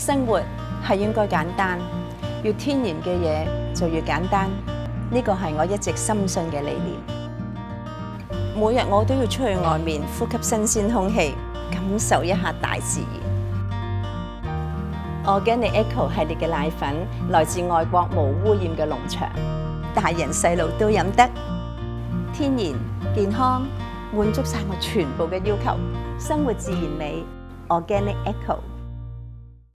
生活系应该简单越天然嘅嘢就越简单呢个系我一直深信嘅理念。每日我都要出去外面呼吸新鲜空气感受一下大自然。Organic echo 系列嘅奶粉来自外国无污染嘅农场。大人细路都饮得。天然健康满足晒我全部嘅要求。生活自然美。Organic echo